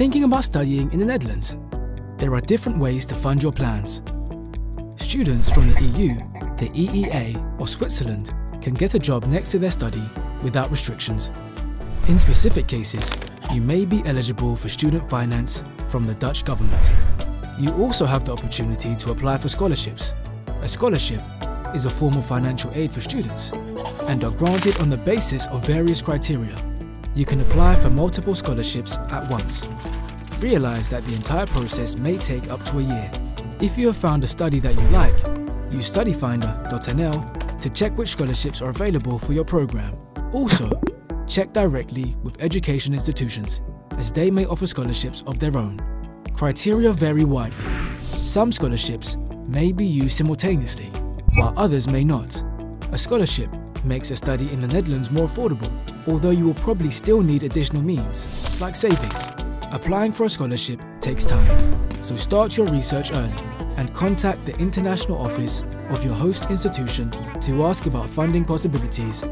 Thinking about studying in the Netherlands? There are different ways to fund your plans. Students from the EU, the EEA or Switzerland can get a job next to their study without restrictions. In specific cases, you may be eligible for student finance from the Dutch government. You also have the opportunity to apply for scholarships. A scholarship is a form of financial aid for students and are granted on the basis of various criteria. You can apply for multiple scholarships at once. Realize that the entire process may take up to a year. If you have found a study that you like, use studyfinder.nl to check which scholarships are available for your program. Also, check directly with education institutions as they may offer scholarships of their own. Criteria vary widely. Some scholarships may be used simultaneously, while others may not. A scholarship makes a study in the Netherlands more affordable, although you will probably still need additional means, like savings. Applying for a scholarship takes time, so start your research early and contact the international office of your host institution to ask about funding possibilities